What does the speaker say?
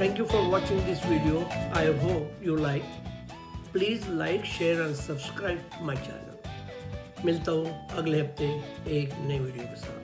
Thank you for watching this video I hope you like please like share and subscribe my channel मिलता हूँ अगले हफ़्ते एक नए वीडियो के साथ।